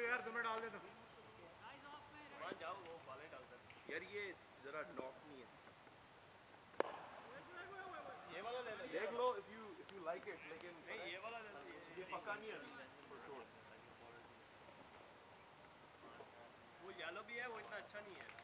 यार तुम्हें डाल देता यार ये जरा नहीं है। ये वाला ले ले देख लो if you if you like it लेकिन नहीं ये वाला ले ये पक्का नहीं है। फॉर श्योर वो येलो भी है वो इतना अच्छा नहीं है।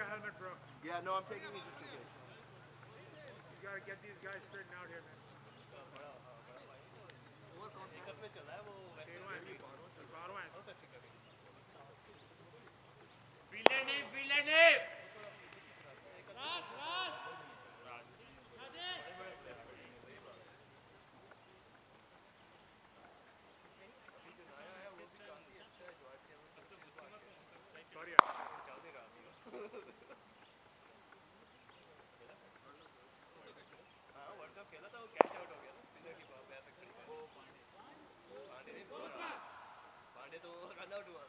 your helmet, bro. Yeah, no, I'm taking it just in case. You gotta get these guys straightened out here, man. Villeneuve, Villeneuve! Raj, Raj! tu kalau dua.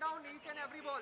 down each and every ball.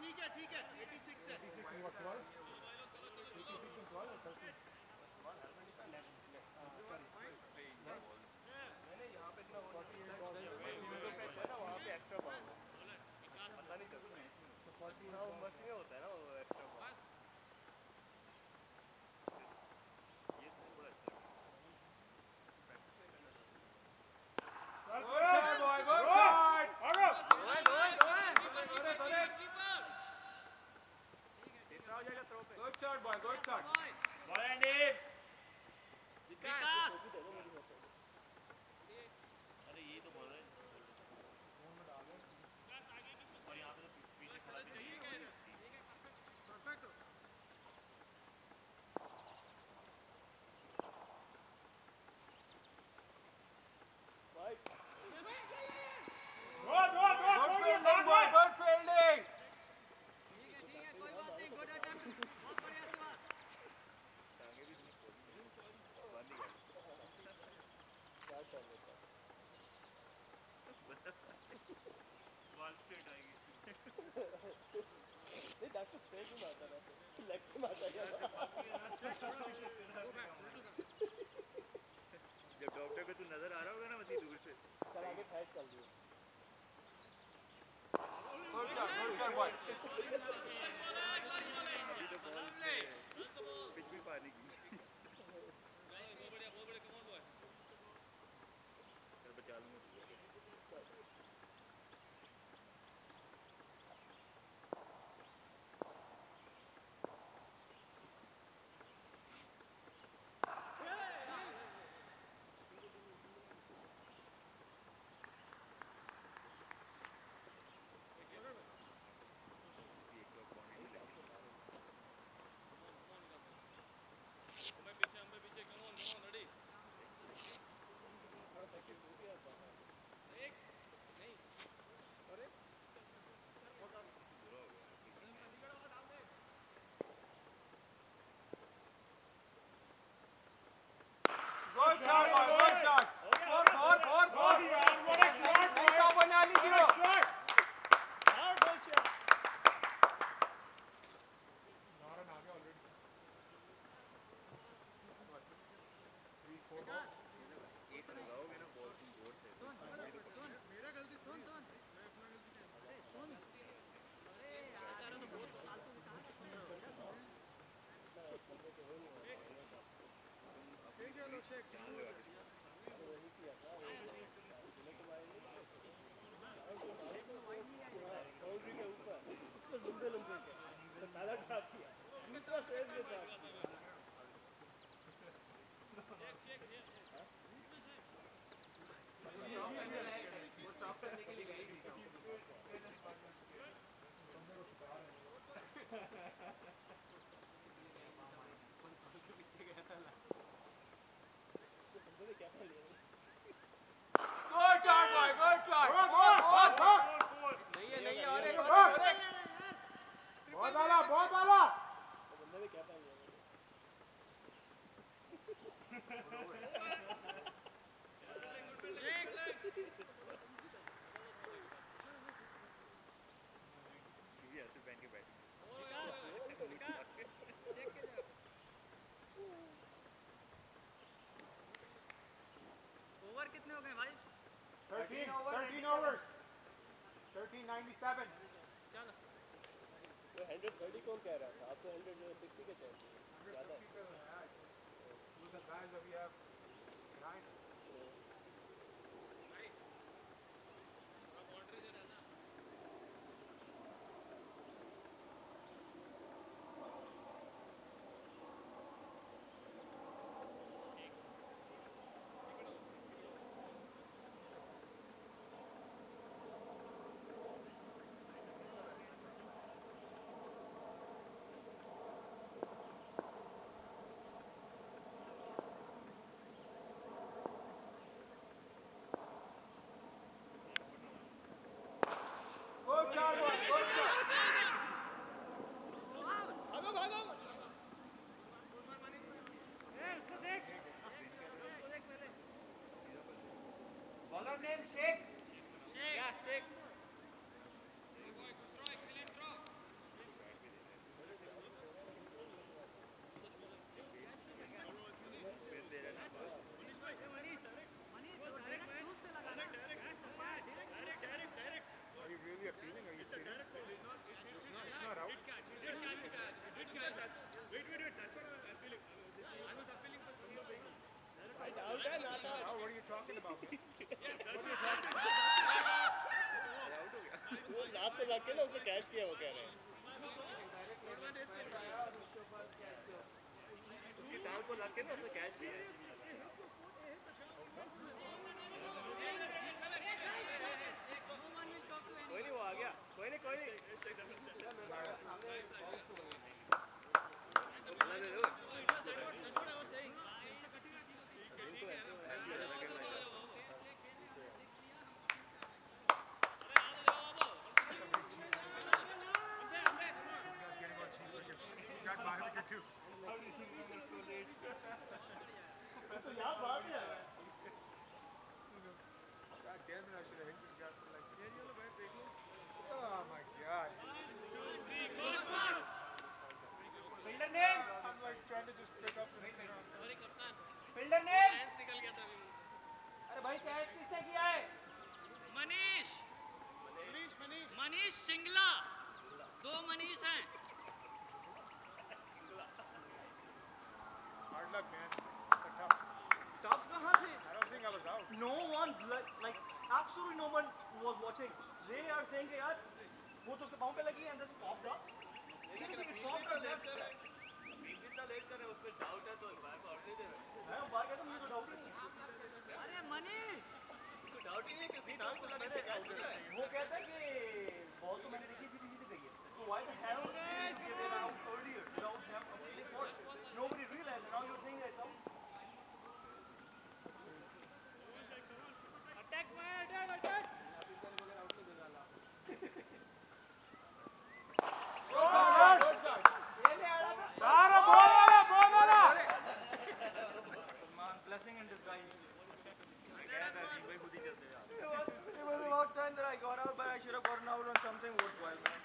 ठीक है ठीक है। 86 है। 86 है। जब doctor को तू नज़र आ रहा होगा ना मसी दूर से। तो चल आगे फैट कर दियो पिछली पानी की। कितने हो गए भाई 13 13 ओवर 1397 चलो तो 130 कौन कह रहा था आपको 160 के चाहिए ज्यादा Hello, men. Six. Yeah, six. रख के ना उसे कैश किया वो कह रहे हैं। उसकी दाल को ला के ना उसने कैश किया वो कहता है कि बहुत तो मैंने देखी सीधी सीधी गई है तो वाइट है time I got out, but I should have gotten out on something worthwhile, man.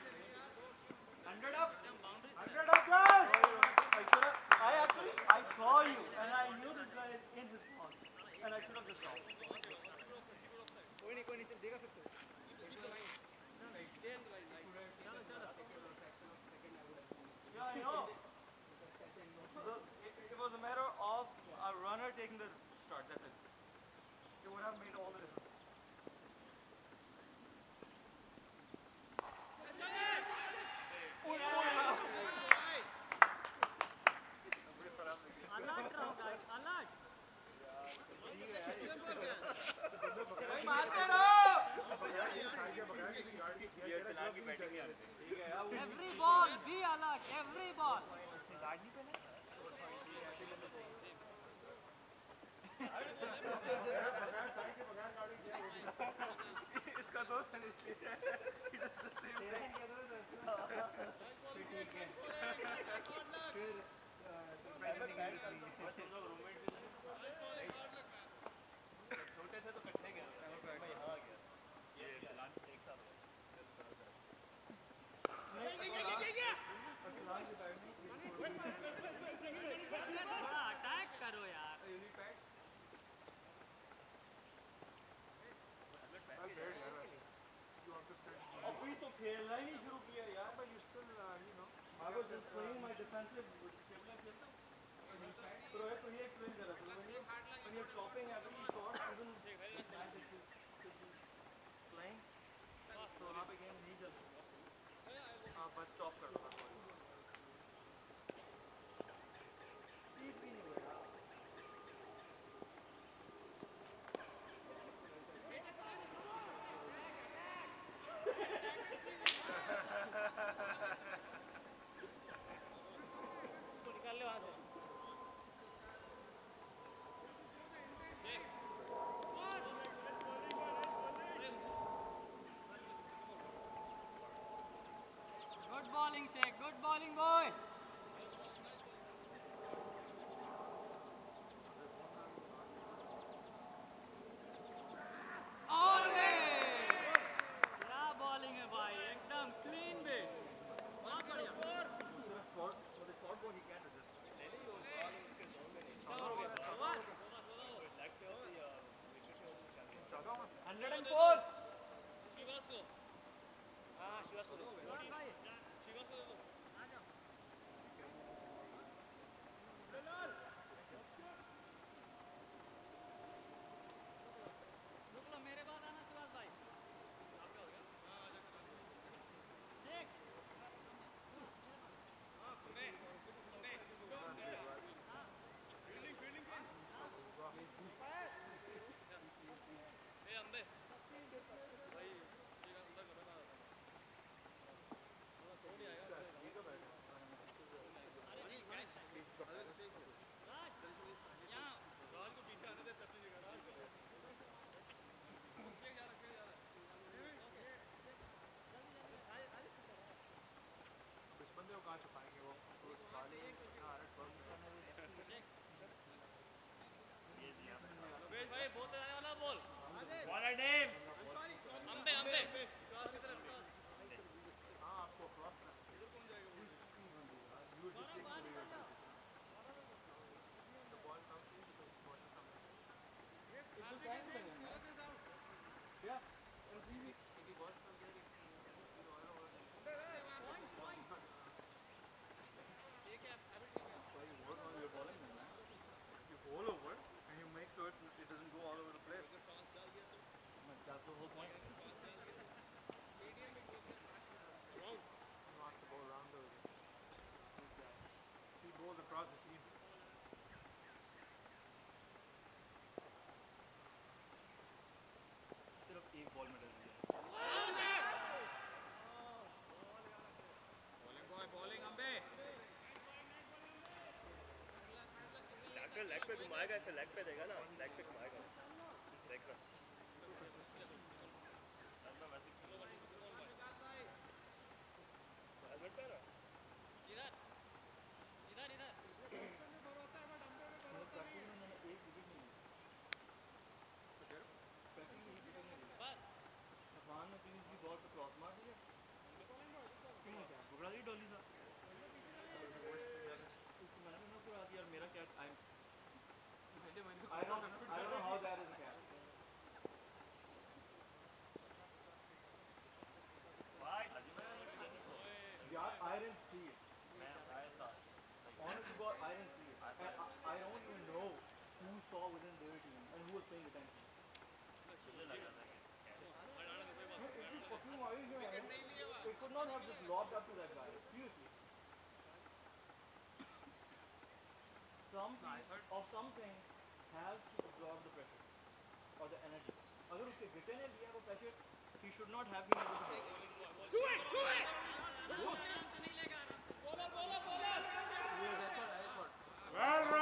100 up! 100 up, guys! I should have, I actually, I saw you, and I knew this guy is in his spot, and I should have just out. yeah I know it was a matter of a runner taking the start that's it it would have made all the difference bowling, say good bowling, boy. जाएगा ऐसे leg पे देगा ना leg पे some or something has to absorb the pressure or the energy. अगर उसके बेटे ने लिया वो pressure, he should not have been able to do it. Do it. Do it. Well,